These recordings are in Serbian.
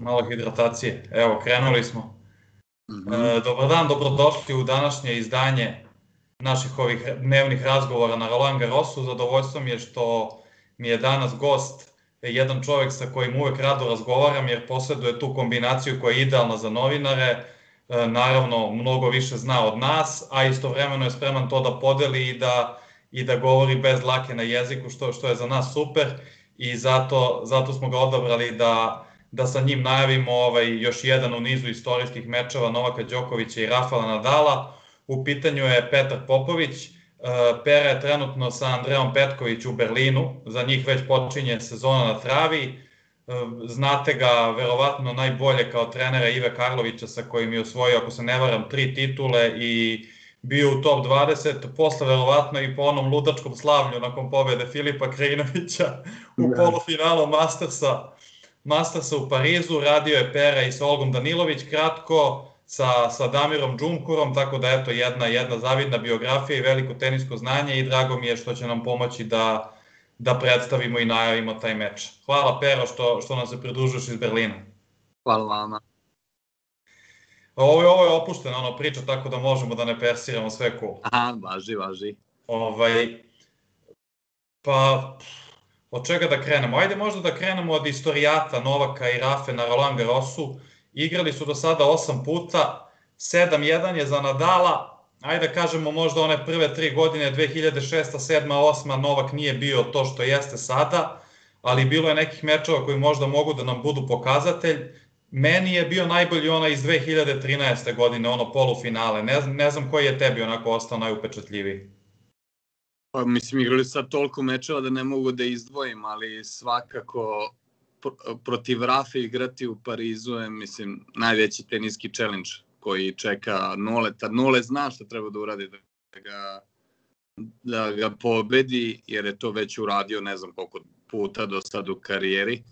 Malo hidratacije. Evo, krenuli smo. Mm -hmm. e, dobar dan, dobrodošli u današnje izdanje naših ovih dnevnih razgovora na Roland Garrosu. Zadovoljstvo mi je što mi je danas gost jedan čovek sa kojim uvek rado razgovaram jer posjeduje tu kombinaciju koja je idealna za novinare, e, naravno mnogo više zna od nas, a istovremeno je spreman to da podeli i da, i da govori bez lake na jeziku, što, što je za nas super i zato, zato smo ga odabrali da, da sa njim najavimo ovaj, još jedan u nizu istorijskih mečeva Novaka Đokovića i Rafala Nadala. U pitanju je Petar Popović, e, Pera je trenutno sa Andreom Petković u Berlinu, za njih već počinje sezona na travi. E, znate ga verovatno najbolje kao trenera Ive Karlovića sa kojim je osvojio, ako se ne varam, tri titule i bio u top 20, posle verovatno i po onom ludačkom slavlju nakon pobede Filipa Krejinovića u da. polufinalu Mastersa, Mastersa u Parizu, radio je Pera i sa Olgom Danilović kratko, sa, sa Damirom Džumkurom, tako da eto jedna, jedna zavidna biografija i veliko tenisko znanje i drago mi je što će nam pomoći da, da predstavimo i najavimo taj meč. Hvala Pero što, što nam se pridružuješ iz Berlina. Hvala vama. Ovo je, ovo je opuštena ono priča, tako da možemo da ne persiramo sve cool. Aha, važi, važi. Ovaj, pa, od čega da krenemo? Ajde možda da krenemo od istorijata Novaka i Rafe na Roland Garrosu. Igrali su do sada osam puta, 7-1 je za Nadala, ajde da kažemo možda one prve tri godine, 2006. 7. 8. Novak nije bio to što jeste sada, ali bilo je nekih mečeva koji možda mogu da nam budu pokazatelj. Meni je bio najbolji onaj iz 2013. godine, ono polufinale. Ne, ne znam koji je tebi onako ostao najupečatljiviji. Pa mislim, igrali sad toliko mečeva da ne mogu da izdvojim, ali svakako protiv Rafe igrati u Parizu je, mislim, najveći teniski challenge koji čeka Nole. Tad Nole zna šta treba da uradi da ga, da ga pobedi, jer je to već uradio ne znam koliko puta do sad u karijeri.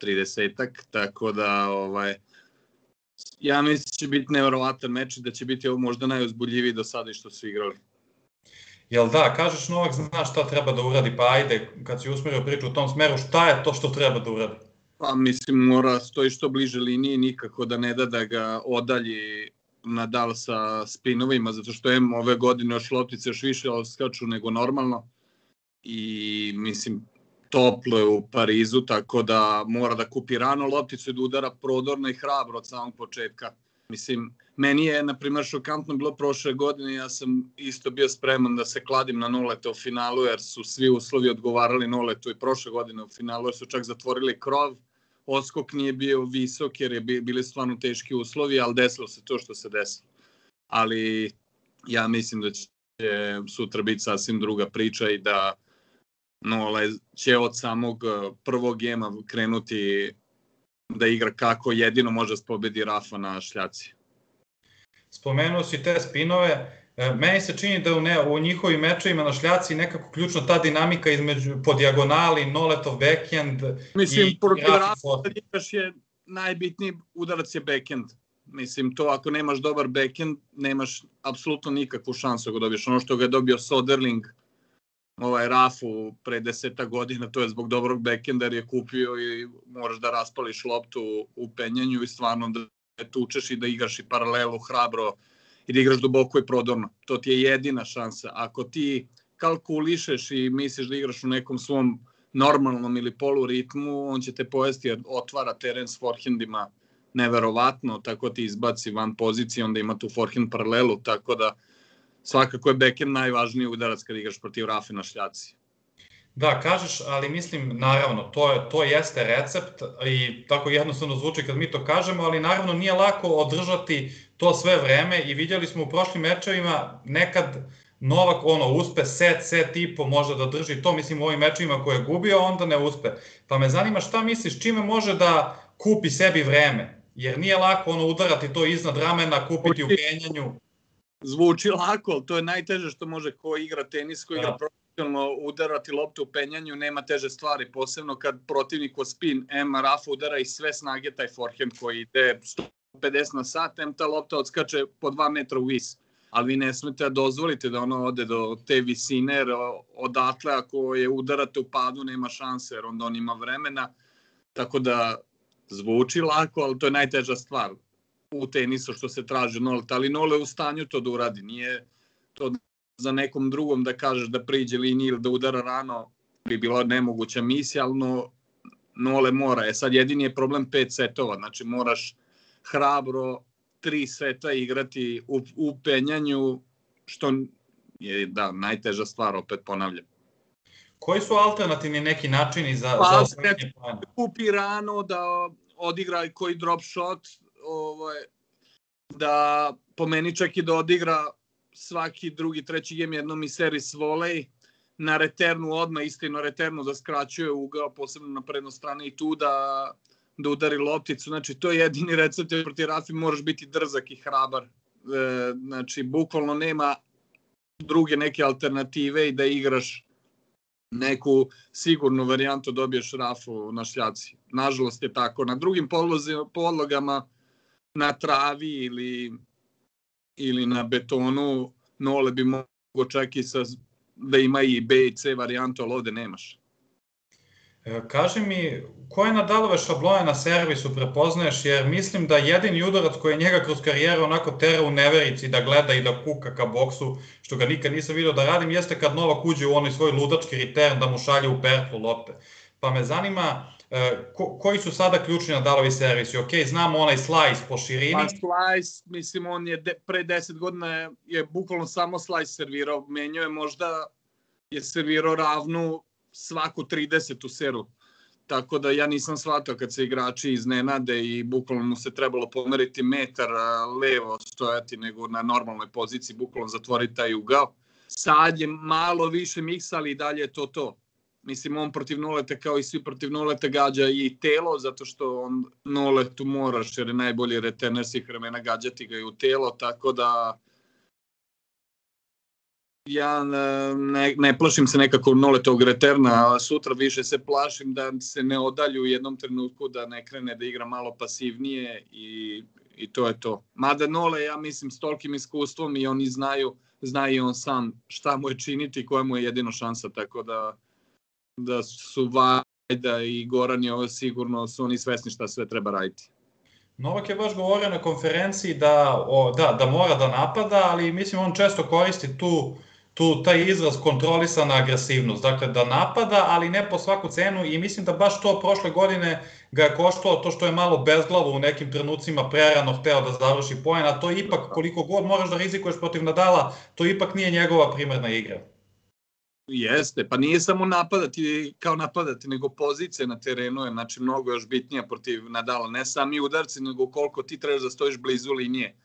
30-ak, tako da ovaj, ja mislim da će biti nevjerovatan meč i da će biti ovo možda najozbuljiviji do sada i što su igrali. Jel da, kažeš Novak zna šta treba da uradi, pa ajde, kad si usmerio priču u tom smeru, šta je to što treba da uradi? Pa mislim, mora stoji što bliže liniji, nikako da ne da da ga odalji Nadal sa spinovima, zato što je ove godine još loptice još više skaču nego normalno i mislim toplo je u Parizu, tako da mora da kupi rano lopticu i da udara prodorno i hrabro od samog početka. Mislim, meni je, na primjer, šokantno bilo prošle godine, ja sam isto bio spreman da se kladim na nulete u finalu, jer su svi uslovi odgovarali nuletu i prošle godine u finalu, jer su čak zatvorili krov, oskok nije bio visok, jer je bili stvarno teški uslovi, ali desilo se to što se desilo. Ali ja mislim da će sutra biti sasvim druga priča i da Nole će od samog eh, prvog gema krenuti da igra kako jedino može da pobedi Rafa na šljaci. Spomenuo si te spinove, e, meni se čini da u, ne, u njihovim mečevima na šljaci nekako ključna ta dinamika između po dijagonali, Noletov backhand Mislim, i protiv Rafa igraš je najbitniji udarac je backhand. Mislim, to ako nemaš dobar backhand, nemaš apsolutno nikakvu šansu ako dobiješ. Ono što ga je dobio Soderling, ovaj Rafu pre deseta godina, to je zbog dobrog backenda jer je kupio i moraš da raspališ loptu u penjanju i stvarno da tučeš i da igraš i paralelu hrabro i da igraš duboko i prodorno. To ti je jedina šansa. Ako ti kalkulišeš i misliš da igraš u nekom svom normalnom ili poluritmu, on će te pojesti jer otvara teren s forehandima neverovatno, tako ti izbaci van pozicije, onda ima tu forehand paralelu, tako da svakako je backhand najvažniji udarac kad igraš protiv Rafe na šljaci. Da, kažeš, ali mislim, naravno, to, je, to jeste recept i tako jednostavno zvuči kad mi to kažemo, ali naravno nije lako održati to sve vreme i vidjeli smo u prošlim mečevima nekad Novak ono uspe set, set i po može da drži to, mislim u ovim mečevima koje je gubio, onda ne uspe. Pa me zanima šta misliš, čime može da kupi sebi vreme? Jer nije lako ono udarati to iznad ramena, kupiti u penjanju zvuči lako, ali to je najteže što može ko igra tenis, ko igra da. profesionalno udarati loptu u penjanju, nema teže stvari, posebno kad protivnik o spin M Rafa udara i sve snage taj forehand koji ide 150 na sat, M ta lopta odskače po 2 metra u vis. Ali vi ne smete da dozvolite da ono ode do te visine, jer odatle ako je udarate u padu nema šanse, jer onda on ima vremena. Tako da Zvuči lako, ali to je najteža stvar u tenisu što se traži Nole, ali Nole u stanju to da uradi. Nije to za nekom drugom da kažeš da priđe liniji ili da udara rano bi bila nemoguća misija, ali no, Nole mora. E sad jedini je problem pet setova, znači moraš hrabro tri seta igrati u, u penjanju, što je da, najteža stvar, opet ponavljam. Koji su alternativni neki načini za, pa, za osvajanje poena? Kupi rano, da odigra koji drop shot, ovaj, da po meni čak i da odigra svaki drugi, treći game jednom i seris volej, na reternu odmah, istino reternu da skraćuje ugao, posebno na prednoj strani i tu da, da udari lopticu. Znači, to je jedini recept, jer proti Rafi moraš biti drzak i hrabar. E, znači, bukvalno nema druge neke alternative i da igraš neku sigurnu varijantu dobiješ Rafu na šljaci. Nažalost je tako. Na drugim podlogama, na travi ili, ili na betonu, Nole bi mogo čak i sa da ima i B i C varijantu, ali ovde nemaš. E, kaži mi, koje Nadalove šablone na servisu prepoznaješ, jer mislim da jedini udarac koji je njega kroz karijeru onako tera u neverici da gleda i da kuka ka boksu, što ga nikad nisam vidio da radim, jeste kad Novak uđe u onaj svoj ludački return da mu šalje u perfu lopte. Pa me zanima, e, ko, koji su sada ključni Nadalovi servisi? Ok, znamo onaj slice po širini. Pa slice, mislim, on je de, pre 10 godina je, je bukvalno samo slice servirao. Menjao je možda, je servirao ravnu svaku 30 u seru. Tako da ja nisam shvatao kad se igrači iznenade i bukvalno mu se trebalo pomeriti metar levo stojati nego na normalnoj poziciji, bukvalno zatvoriti taj ugao. Sad je malo više miksa, ali i dalje je to to Mislim, on protiv Noleta kao i svi protiv Noleta gađa i telo, zato što on Noletu moraš, jer je najbolji retener svih vremena gađati ga i u telo, tako da ja ne, ne plašim se nekako Noletovog reterna, a sutra više se plašim da se ne odalju u jednom trenutku, da ne krene da igra malo pasivnije i, i to je to. Mada Nole, ja mislim, s tolkim iskustvom i oni znaju, zna i on sam šta mu je činiti i koja mu je jedino šansa, tako da da su Vajda i Goran i ovo sigurno su oni svesni šta sve treba raditi. Novak je baš govorio na konferenciji da, o, da, da mora da napada, ali mislim on često koristi tu, tu taj izraz kontrolisana agresivnost, dakle da napada, ali ne po svaku cenu i mislim da baš to prošle godine ga je koštalo to što je malo bezglavo u nekim trenucima prerano hteo da završi poen, a to ipak koliko god moraš da rizikuješ protiv Nadala, to ipak nije njegova primarna igra. Jeste, pa nije samo napadati kao napadati, nego pozicija na terenu je znači, mnogo još bitnija protiv Nadala. Ne sami udarci, nego koliko ti trebaš da stojiš blizu linije.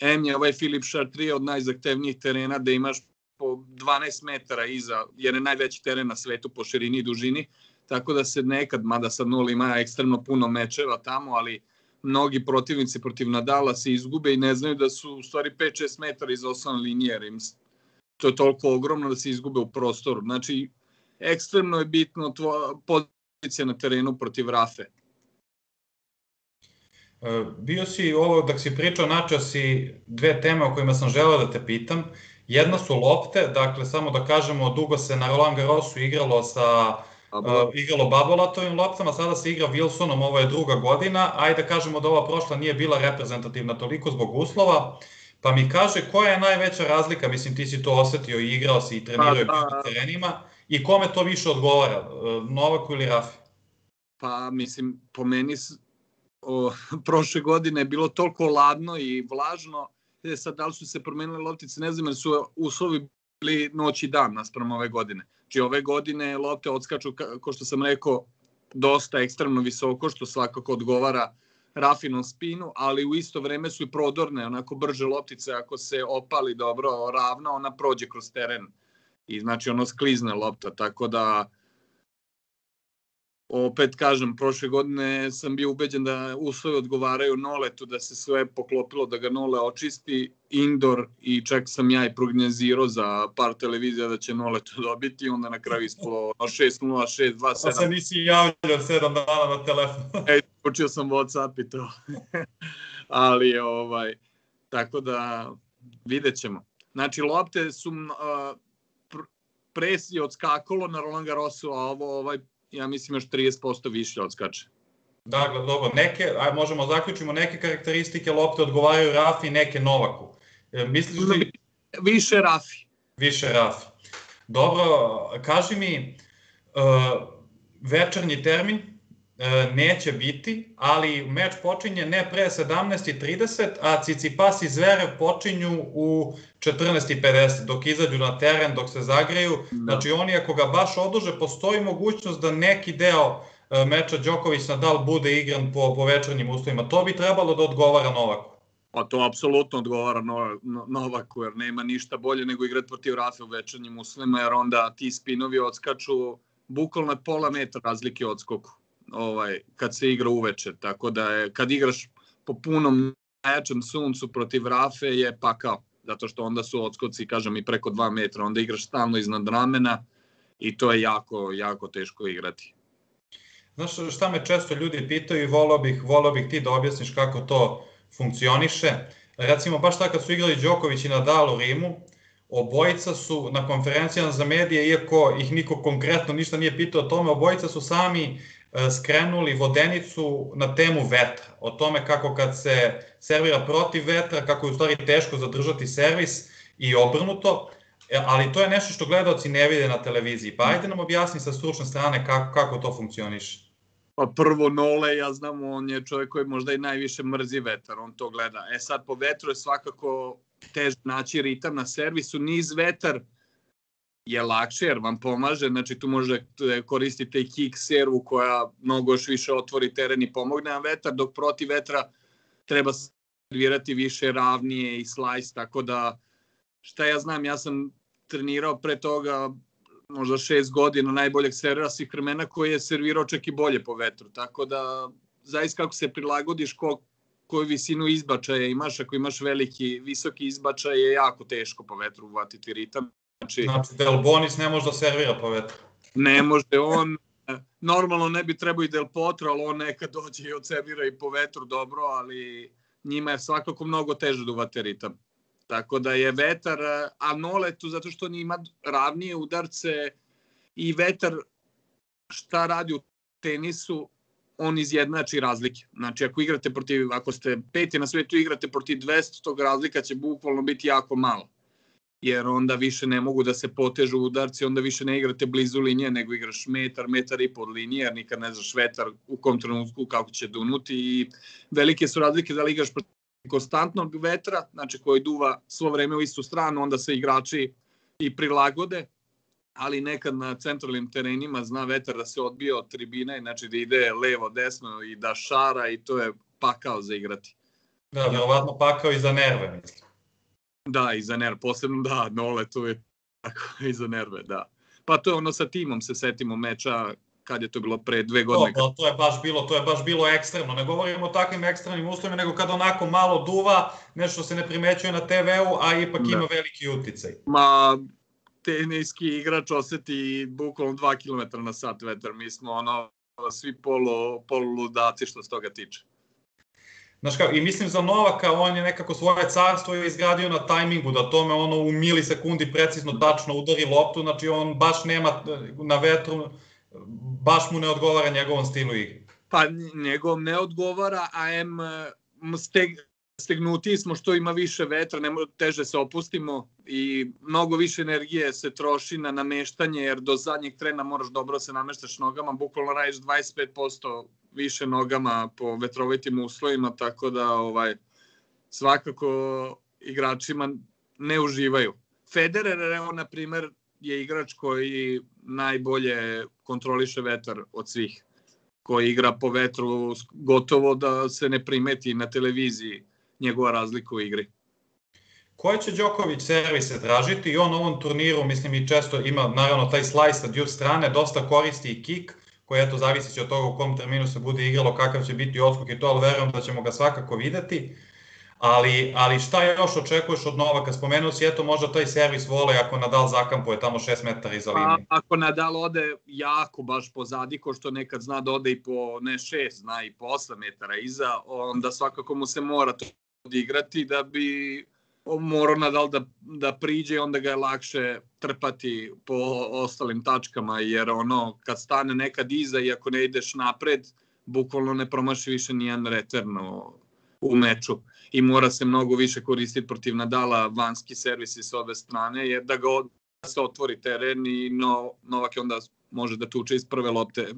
M je ovaj Filip Chartrier od najzahtevnijih terena da imaš po 12 metara iza, jer je najveći teren na svetu po širini i dužini, tako da se nekad, mada sad nula ima ekstremno puno mečeva tamo, ali mnogi protivnici protiv Nadala se izgube i ne znaju da su u stvari 5-6 metara iza osnovne linije, jer im to je toliko ogromno da se izgube u prostoru. Znači, ekstremno je bitno tvoja pozicija na terenu protiv Rafe. E, bio si ovo, dok si pričao, načao si dve teme o kojima sam želeo da te pitam. Jedna su lopte, dakle, samo da kažemo, dugo se na Roland Garrosu igralo sa Uh, igralo Babolatovim loptama, sada se igra Wilsonom, ovo je druga godina, ajde da kažemo da ova prošla nije bila reprezentativna toliko zbog uslova. Uh, Pa mi kaže koja je najveća razlika, mislim ti si to osetio i igrao si i trenirao pa, da. terenima, i kome to više odgovara, e, Novaku ili Rafi? Pa mislim, po meni o, prošle godine je bilo toliko ladno i vlažno, e, sad da li su se promenile loptice, ne znam, jer su uslovi bili noć i dan naspram ove godine. Znači ove godine lopte odskaču, kao što sam rekao, dosta ekstremno visoko, što svakako odgovara rafinom spinu, ali u isto vreme su i prodorne, onako brže loptice, ako se opali dobro ravna, ona prođe kroz teren i znači ono sklizne lopta, tako da opet kažem, prošle godine sam bio ubeđen da uslovi odgovaraju Noletu, da se sve poklopilo, da ga Nole očisti, indoor i čak sam ja i prognozirao za par televizija da će Nole to dobiti, onda na kraju ispalo 6-0, 6-2, 7. Pa se nisi javljao 7 dana na telefon. Ej, učio sam Whatsapp i to. Ali, ovaj, tako da vidjet ćemo. Znači, lopte su uh, presije odskakalo na Roland Garrosu, a ovo ovaj ja mislim još 30% više odskače. Dakle, dobro, neke, aj možemo zaključimo, neke karakteristike lopte odgovaraju Rafi, neke Novaku. E, misliš li... Više Rafi. Više Rafi. Dobro, kaži mi, uh, večernji termin neće biti, ali meč počinje ne pre 17.30, a Cicipas i Zverev počinju u 14.50, dok izađu na teren, dok se zagreju. Da. Znači oni ako ga baš oduže, postoji mogućnost da neki deo E, meča Đoković Nadal bude igran po, po večernjim uslovima. To bi trebalo da odgovara Novaku. Pa to apsolutno odgovara Novaku, jer nema ništa bolje nego igrati protiv Rafe u večernjim uslovima, jer onda ti spinovi odskaču bukvalno pola metra razlike od skoku ovaj, kad se igra uveče. Tako da je, kad igraš po punom najjačem suncu protiv Rafe je pakao, zato što onda su odskoci, kažem, i preko 2 metra, onda igraš stalno iznad ramena i to je jako, jako teško igrati. Znaš šta me često ljudi pitaju i volao bih, volao bih ti da objasniš kako to funkcioniše. Recimo, baš tako kad su igrali Đoković i Nadal u Rimu, obojica su na konferencijama za medije, iako ih niko konkretno ništa nije pitao o tome, obojica su sami skrenuli vodenicu na temu vetra, o tome kako kad se servira protiv vetra, kako je u stvari teško zadržati servis i obrnuto, e, ali to je nešto što gledalci ne vide na televiziji. Pa ajde nam objasni sa stručne strane kako, kako to funkcioniše. Pa prvo Nole, ja znam, on je čovjek koji možda i najviše mrzi vetar, on to gleda. E sad po vetru je svakako teže naći ritam na servisu, niz vetar je lakše jer vam pomaže, znači tu možete koristiti i kick servu koja mnogo još više otvori teren i pomogne vam vetar, dok protiv vetra treba servirati više ravnije i slice, tako da šta ja znam, ja sam trenirao pre toga možda šest godina najboljeg servira svih vremena koji je servirao čak i bolje po vetru. Tako da, zaista kako se prilagodiš ko, koju visinu izbačaja imaš, ako imaš veliki, visoki izbačaj je jako teško po vetru uvatiti ritam. Znači, znači Del Bonis ne može da servira po vetru. Ne može, on normalno ne bi trebao i Del Potro, ali on nekad dođe i odservira i po vetru dobro, ali njima je svakako mnogo teže da uvate ritam. Tako da je vetar, a Noletu zato što on ima ravnije udarce i vetar šta radi u tenisu, on izjednači razlike. Znači ako igrate protiv, ako ste peti na svetu igrate protiv 200, tog razlika će bukvalno biti jako malo. Jer onda više ne mogu da se potežu udarci, onda više ne igrate blizu linije, nego igraš metar, metar i pod linije, jer nikad ne znaš vetar u kom trenutku kako će dunuti i velike su razlike da li igraš protiv konstantnog vetra, znači koji duva svo vreme u istu stranu, onda se igrači i prilagode, ali nekad na centralnim terenima zna vetar da se odbije od tribine, znači da ide levo, desno i da šara i to je pakao za igrati. Da, verovatno pakao i za nerve, mislim. Da, i za nerve, posebno da, nole tu je tako i za nerve, da. Pa to je ono sa timom, se setimo meča kad je to bilo pre dve godine. To, to, to je baš bilo, to je baš bilo ekstremno. Ne govorimo o takvim ekstremnim uslovima, nego kad onako malo duva, nešto se ne primećuje na TV-u, a ipak da. ima veliki uticaj. Ma, teniski igrač oseti bukvalno 2 km na sat vetar. Mi smo ono, svi polu, polu ludaci što se toga tiče. Znaš kao, i mislim za Novaka, on je nekako svoje carstvo izgradio na tajmingu, da tome ono u milisekundi precizno tačno udari loptu, znači on baš nema na vetru, baš mu ne odgovara njegovom stilu igre. Pa njegovom ne odgovara, a M steg, stegnuti smo što ima više vetra, ne teže se opustimo i mnogo više energije se troši na nameštanje, jer do zadnjeg trena moraš dobro se nameštaš nogama, bukvalno radiš 25% više nogama po vetrovitim uslovima, tako da ovaj svakako igračima ne uživaju. Federer, evo, na primer, je igrač koji najbolje kontroliše vetar od svih koji igra po vetru gotovo da se ne primeti na televiziji njegova razlika u igri. Koje će Đoković servise tražiti i on na ovom turniru, mislim i često ima naravno taj slice sa dvije strane, dosta koristi i kick, koji eto zavisi od toga u kom terminu se bude igralo, kakav će biti odskok i to, ali verujem da ćemo ga svakako videti. Ali, ali šta još očekuješ od Novaka? Spomenuo si, eto, možda taj servis vole ako Nadal zakampuje tamo 6 metara iza pa, linije. Pa, ako Nadal ode jako baš pozadi, ko što nekad zna da ode i po ne 6, zna i po 8 metara iza, onda svakako mu se mora to odigrati da bi morao Nadal da, da priđe onda ga je lakše trpati po ostalim tačkama, jer ono, kad stane nekad iza i ako ne ideš napred, bukvalno ne promaši više nijedan return u meču. I mora se mnogo više koristiti protiv Nadala vanski servisi s ove strane, jer da ga od, da se otvori teren i no, Novak je onda može da tuče iz prve lopte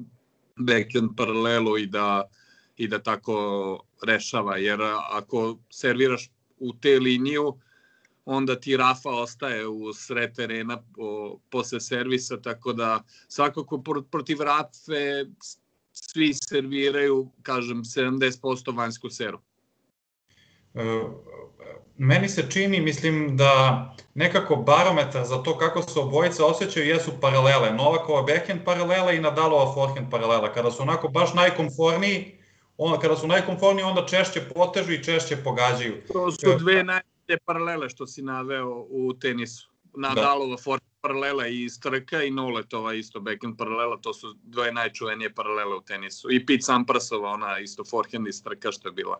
backhand paralelu i da, i da tako rešava, jer ako serviraš u te liniju, onda ti Rafa ostaje u sred terena po, posle servisa, tako da svakako protiv Rafe svi serviraju, kažem, 70% vanjsku seru. E, meni se čini, mislim da nekako barometar za to kako se obojice osjećaju jesu paralele. Novakova backhand paralela i Nadalova forehand paralela. Kada su onako baš najkomforniji, onda, kada su najkomforniji onda češće potežu i češće pogađaju. To su dve najbolje paralele što si naveo u tenisu. Nadalova da. forehand paralela i Strka i Noletova isto backhand paralela, to su dve najčuvenije paralele u tenisu. I Pete Samprasova, ona isto forehand i Strka što je bila.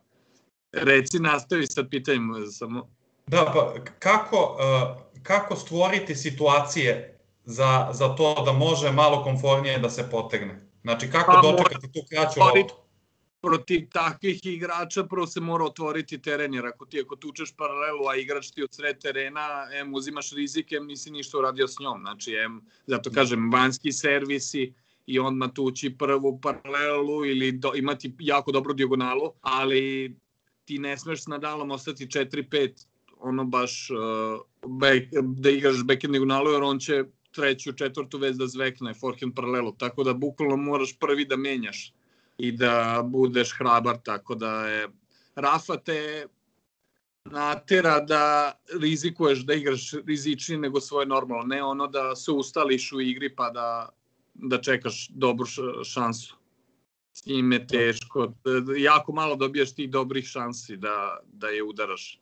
Reci, nastavi sa pitanjem samo. Da, pa kako, uh, kako stvoriti situacije za, za to da može malo konfornije da se potegne? Znači, kako pa, dočekati tu kraću loptu? Protiv takvih igrača prvo se mora otvoriti teren, jer ako ti ako tučeš paralelu, a igrač ti od sred terena, em uzimaš rizike, em nisi ništa uradio s njom. Znači, em, zato kažem, vanjski servisi, i odmah tući prvu paralelu ili do, imati jako dobru dijagonalu, ali ti ne smeš s Nadalom ostati 4-5 ono baš uh, back, da igraš backend diagonalu jer on će treću, četvrtu vez da zvekne forehand paralelu, tako da bukvalno moraš prvi da menjaš i da budeš hrabar, tako da je Rafa te natera da rizikuješ da igraš rizičnije nego svoje normalno, ne ono da se ustališ u igri pa da, da čekaš dobru šansu s njim je teško. Jako malo dobijaš ti dobrih šansi da, da je udaraš.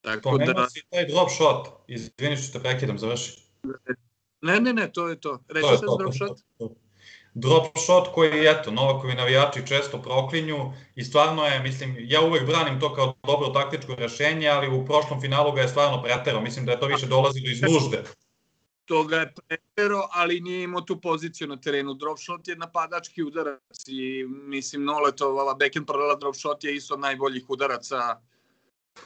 Tako Pomenuo da... si taj drop shot. Izvini što te prekidam, završi. Ne, ne, ne, to je to. Reći se drop shot? Drop shot koji, eto, Novakovi navijači često proklinju i stvarno je, mislim, ja uvek branim to kao dobro taktičko rešenje, ali u prošlom finalu ga je stvarno preterao. Mislim da je to više dolazilo iz nužde toga je pretero, ali nije imao tu poziciju na terenu. Drop shot je napadački udarac i mislim Noletova backhand paralela drop shot je isto najboljih udaraca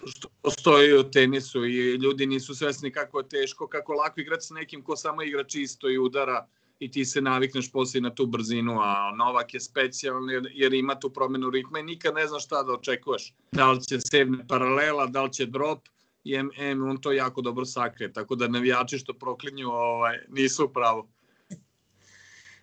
što postoji u tenisu i ljudi nisu svesni kako je teško, kako lako igrati sa nekim ko samo igra čisto i udara i ti se navikneš posle na tu brzinu, a Novak je specijalni jer, jer ima tu promenu ritma i nikad ne znaš šta da očekuješ. Da li će sevne paralela, da li će drop, i M, M on to jako dobro sakrije, tako da navijači što proklinju ovaj, nisu u pravu.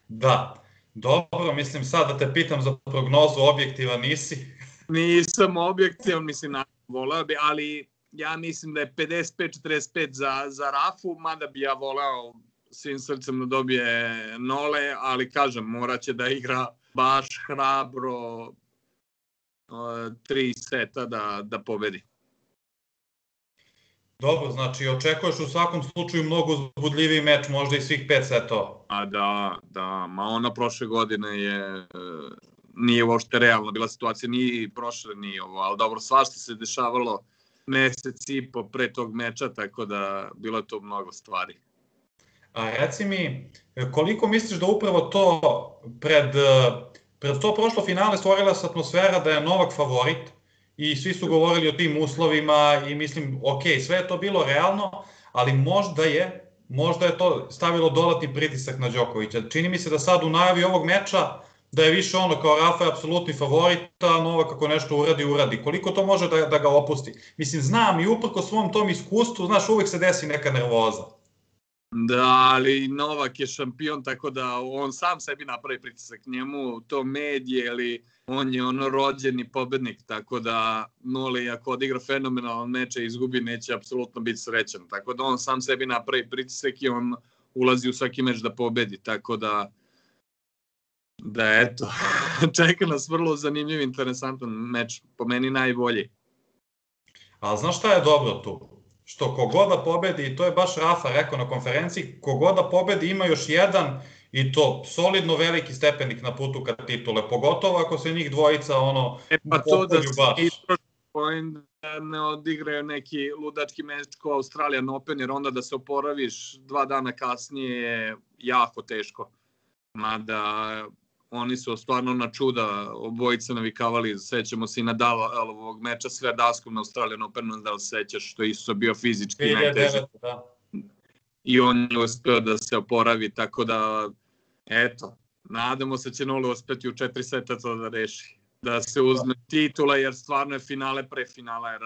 Da, dobro, mislim sad da te pitam za prognozu objektiva nisi. Nisam objektivan, mislim, na, voleo bi, ali ja mislim da je 55-45 za, za Rafu, mada bi ja voleo svim srcem da dobije nole, ali kažem, moraće da igra baš hrabro uh, tri seta da, da pobedi. Dobro, znači očekuješ u svakom slučaju mnogo uzbudljiviji meč, možda i svih pet setova. A da, da, ma ona prošle godine je e, nije uopšte realna bila situacija, ni prošle, ni ovo, ali dobro, svašta se dešavalo mesec i po pre tog meča, tako da bilo to mnogo stvari. A reci mi, koliko misliš da upravo to pred, pred to prošlo finale stvorila se atmosfera da je Novak favorit, i svi su govorili o tim uslovima i mislim, ok, sve je to bilo realno, ali možda je, možda je to stavilo dodatni pritisak na Đokovića. Čini mi se da sad u najavi ovog meča da je više ono kao Rafa je apsolutni favorit, a Novak kako nešto uradi, uradi. Koliko to može da, da ga opusti? Mislim, znam i uprko svom tom iskustvu, znaš, uvek se desi neka nervoza. Da, ali Novak je šampion, tako da on sam sebi napravi pritisak njemu, to medije, ali on je ono rođeni pobednik, tako da Nole, ako odigra fenomenalan meč i izgubi, neće apsolutno biti srećan. Tako da on sam sebi napravi pritisak i on ulazi u svaki meč da pobedi, tako da da eto, čeka nas vrlo zanimljiv, interesantan meč, po meni najbolji. Ali znaš šta je dobro tu? Što kogoda pobedi, i to je baš Rafa rekao na konferenciji, kogoda pobedi ima još jedan i to solidno veliki stepenik na putu ka titule, pogotovo ako se njih dvojica ono e, pa to da baš. da ne odigraju neki ludački meč kao Australian Open, jer onda da se oporaviš dva dana kasnije je jako teško. Mada oni su stvarno na čuda obojica navikavali, sećamo se i ovog meča s Verdaskom na Australijan Open, da li sećaš, što je isto bio fizički najteži. Da. I on je uspeo da se oporavi, tako da, eto, nadamo se da će Nole uspeti u četiri seta to da reši. Da se uzme titula, jer stvarno je finale pre finala, jer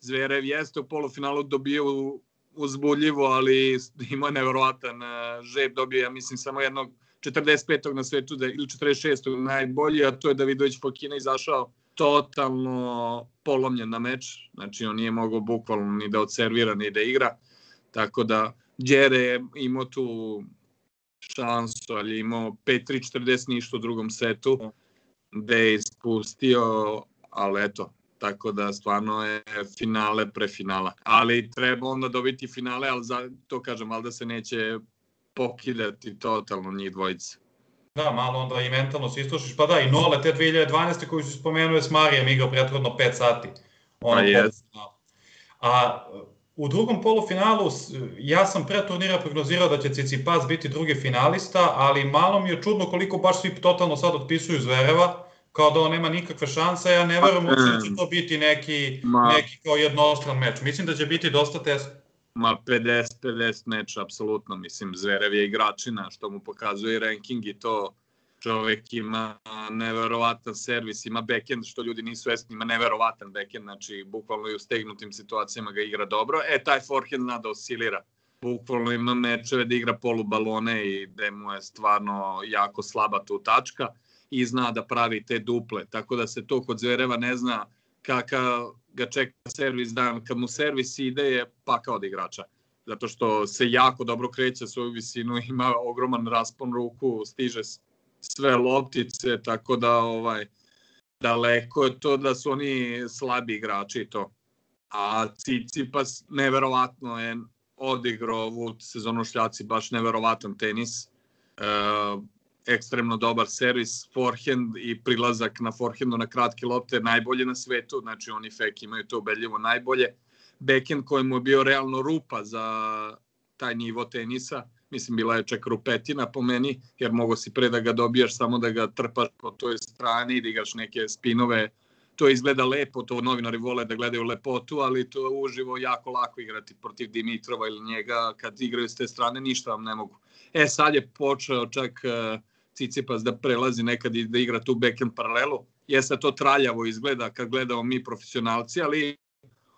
Zverev jeste u polufinalu dobio uzbudljivo, ali ima nevjerovatan žep, dobio ja mislim samo jednog 45. na svetu da, ili 46. najbolji, a to je Davidović Fokina izašao totalno polomljen na meč, znači on nije mogao bukvalno ni da odservira ni da igra, tako da Đere je imao tu šansu, ali imao 5-3-40 ništa u drugom setu, gde je ispustio, ali eto, tako da stvarno je finale pre finala. Ali treba onda dobiti finale, ali za, to kažem, ali da se neće pokidati totalno njih dvojice. Da, malo onda i mentalno se istrošiš. Pa da, i Nole te 2012. koju su spomenuje s Marijem igrao prethodno 5 sati. Ono pa yes. A u drugom polufinalu ja sam pre turnira prognozirao da će Cicipas biti drugi finalista, ali malo mi je čudno koliko baš svi totalno sad otpisuju Zvereva, kao da on nema nikakve šanse, ja ne verujem da će to biti neki, Ma. neki kao jednostran meč. Mislim da će biti dosta tesno. Ma 50-50 meč, apsolutno. Mislim, Zverev je igračina, što mu pokazuje ranking i to čovek ima neverovatan servis, ima backend, što ljudi nisu svesni, ima neverovatan backend, znači bukvalno i u stegnutim situacijama ga igra dobro. E, taj forehand zna da oscilira. Bukvalno ima mečeve da igra polu balone i da mu je stvarno jako slaba tu tačka i zna da pravi te duple. Tako da se to kod Zvereva ne zna kakav ga čeka servis dan. Kad mu servis ide je pakao od igrača. Zato što se jako dobro kreće svoju visinu, ima ogroman raspon ruku, stiže sve loptice, tako da ovaj daleko je to da su oni slabi igrači i to. A Cicipas neverovatno je odigrao ovu sezonu šljaci baš neverovatan tenis. E, ekstremno dobar servis, forehand i prilazak na forehandu na kratke lopte najbolje na svetu, znači oni fek imaju to ubedljivo najbolje. Backhand koji mu je bio realno rupa za taj nivo tenisa, mislim bila je čak rupetina po meni, jer mogo si pre da ga dobijaš samo da ga trpaš po toj strani i da igraš neke spinove, to izgleda lepo, to novinari vole da gledaju lepotu, ali to je uživo jako lako igrati protiv Dimitrova ili njega, kad igraju s te strane ništa vam ne mogu. E sad je počeo čak uh, Cicipas da prelazi nekad i da igra tu backend paralelu. Jeste to traljavo izgleda kad gledamo mi profesionalci, ali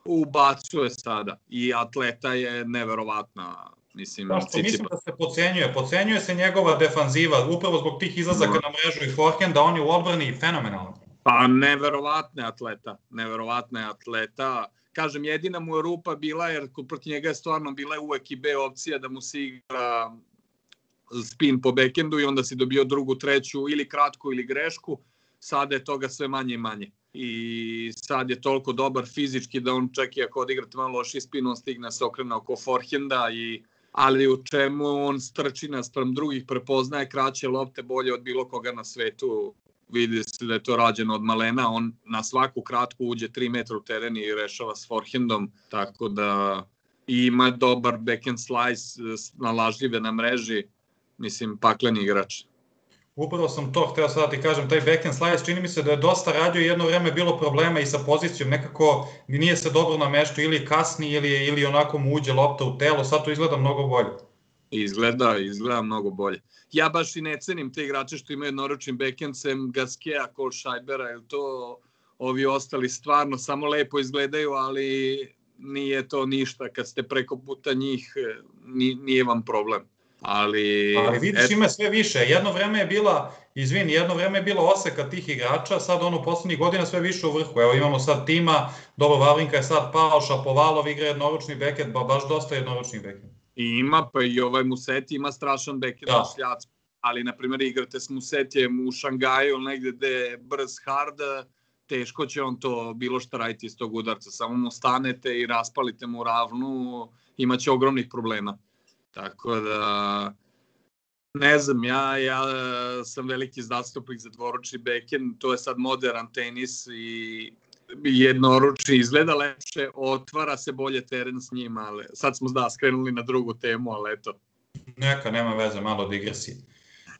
ubacuje sada i atleta je neverovatna Mislim, da, što mislim da se pocenjuje. Pocenjuje se njegova defanziva, upravo zbog tih izlazaka no. na mrežu i forehanda, on je u odbrani fenomenalan. Pa neverovatne atleta, neverovatne atleta. Kažem, jedina mu je rupa bila, jer protiv njega je stvarno bila uvek i B opcija da mu se igra spin po bekendu i onda si dobio drugu, treću ili kratku ili grešku, sada je toga sve manje i manje. I sad je toliko dobar fizički da on čak i ako odigrate malo loši spin, on stigne se okrena oko forehenda i ali u čemu on strči naspram drugih, prepoznaje kraće lopte bolje od bilo koga na svetu. Vidi se da je to rađeno od malena, on na svaku kratku uđe 3 metra u teren i rešava s forehandom, tako da ima dobar backhand slice, nalažljive na mreži, mislim, pakleni igrač. Upravo sam to hteo sad da ti kažem, taj backhand slice čini mi se da je dosta radio i jedno vreme bilo problema i sa pozicijom, nekako nije se dobro na meštu ili kasni ili, ili onako mu uđe lopta u telo, sad to izgleda mnogo bolje. Izgleda, izgleda mnogo bolje. Ja baš i ne cenim te igrače što imaju jednoročni backhand, sem Gaskea, Cole Scheibera, ili to ovi ostali stvarno samo lepo izgledaju, ali nije to ništa. Kad ste preko puta njih, nije vam problem. Ali, ali vidiš et... ima sve više. Jedno vreme je bila, izvini, jedno vreme je bila oseka tih igrača, sad ono poslednjih godina sve više u vrhu. Evo imamo sad tima, dobro Vavrinka je sad pao, Šapovalov igra jednoručni beket, ba baš dosta jednoručni beket. I ima, pa i ovaj Museti ima strašan beket da. šljac. Ali, na primjer, igrate s Musetijem u Šangaju, negde gde je brz hard, teško će on to bilo šta raditi iz tog udarca. Samo mu stanete i raspalite mu ravnu, imaće ogromnih problema. Tako da, ne znam, ja, ja sam veliki zastupnik za dvoručni backhand, to je sad modern tenis i jednoručni izgleda lepše, otvara se bolje teren s njima, ali sad smo da skrenuli na drugu temu, ali eto. Neka, nema veze, malo digresije.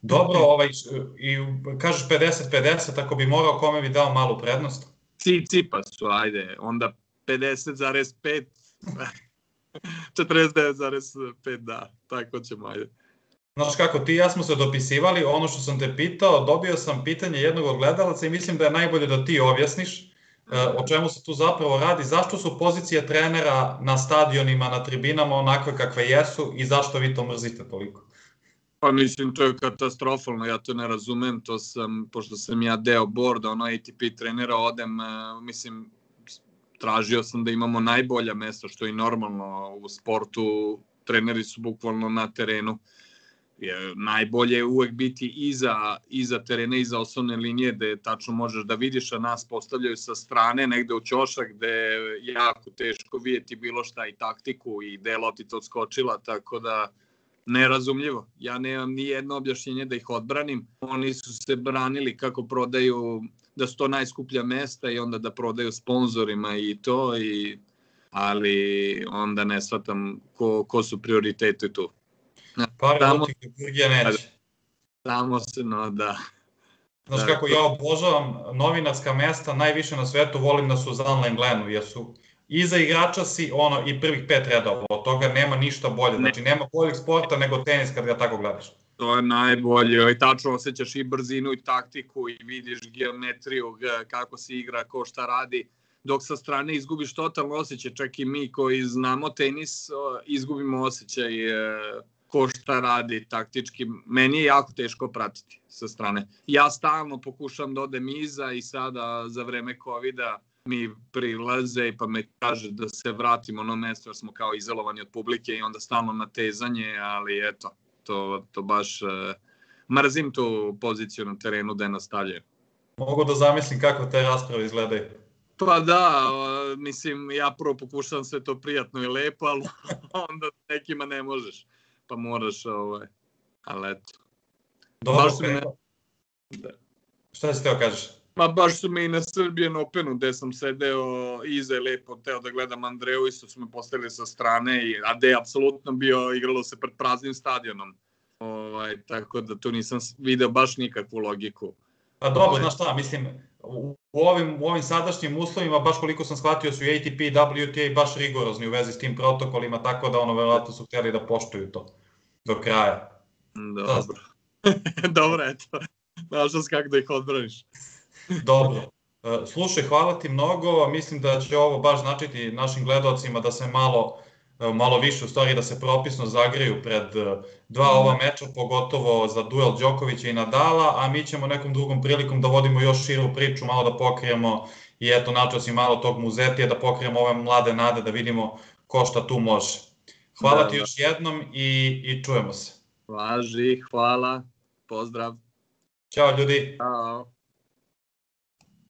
Dobro, ovaj, i kažeš 50-50, ako bi morao, kome bi dao malu prednost? Cicipasu, ajde, onda 50,5, 49,5 da, tako ćemo, ajde. Znaš kako, ti i ja smo se dopisivali, ono što sam te pitao, dobio sam pitanje jednog od gledalaca i mislim da je najbolje da ti objasniš e, o čemu se tu zapravo radi, zašto su pozicije trenera na stadionima, na tribinama onakve kakve jesu i zašto vi to mrzite toliko? Pa mislim, to je katastrofalno, ja to ne razumem, to sam, pošto sam ja deo borda, ono ATP trenera, odem, e, mislim, tražio sam da imamo najbolja mesta, što je normalno u sportu, treneri su bukvalno na terenu, je najbolje uvek biti iza, iza terena, iza osnovne linije, gde tačno možeš da vidiš, a nas postavljaju sa strane, negde u ćošak, gde je jako teško vidjeti bilo šta i taktiku i gde je lotica odskočila, tako da nerazumljivo. Ja nemam ni jedno objašnjenje da ih odbranim. Oni su se branili kako prodaju, da su to najskuplja mesta i onda da prodaju sponzorima i to, i, ali onda ne shvatam ko, ko su prioriteti tu. Pare tamo, Burgija neće. Tamo se, no da. Znaš da, kako ja obožavam novinarska mesta, najviše na svetu volim da su za online glenu, jer su iza igrača si ono i prvih pet redova, od toga nema ništa bolje, znači nema boljeg sporta nego tenis kad ga tako gledaš. To je najbolje, i tačno osjećaš i brzinu i taktiku i vidiš geometriju kako se igra, ko šta radi, dok sa strane izgubiš totalno osjećaj, čak i mi koji znamo tenis, izgubimo osjećaj e, ko šta radi taktički. Meni je jako teško pratiti sa strane. Ja stalno pokušam da odem iza i sada za vreme covid mi prilaze pa me kaže da se vratim ono mesto jer smo kao izolovani od publike i onda stalno natezanje, ali eto, to, to baš uh, mrzim tu poziciju na terenu da je nastavljaju. Mogu da zamislim kako te rasprave izgledaju. Pa da, mislim, ja prvo pokušavam sve to prijatno i lepo, ali onda nekima ne možeš pa moraš, ovaj, ali eto. Dobro, baš me... Da. Šta si teo kažeš? Ma baš su me i na Srbijan Openu, gde sam sedeo iza i lepo teo da gledam Andreju, isto su me postavili sa strane, i, a gde je apsolutno bio, igralo se pred praznim stadionom. Ovaj, tako da tu nisam video baš nikakvu logiku. Pa dobro, ovaj. znaš šta, mislim, u, ovim, u ovim sadašnjim uslovima, baš koliko sam shvatio, su i ATP i WTA baš rigorozni u vezi s tim protokolima, tako da ono, verovatno su htjeli da poštuju to do kraja. Dobro. Dobro, eto. Znaš da kako da ih odbraniš. Dobro. E, slušaj, hvala ti mnogo. Mislim da će ovo baš značiti našim gledalcima da se malo malo više u stvari da se propisno zagreju pred e, dva ova meča, pogotovo za duel Đokovića i Nadala, a mi ćemo nekom drugom prilikom da vodimo još širu priču, malo da pokrijemo i eto načas i malo tog muzetija, da pokrijemo ove mlade nade, da vidimo ko šta tu može. Hvala da, ti da. još jednom i, i čujemo se. Važi, hvala, pozdrav. Ćao ljudi. Ćao.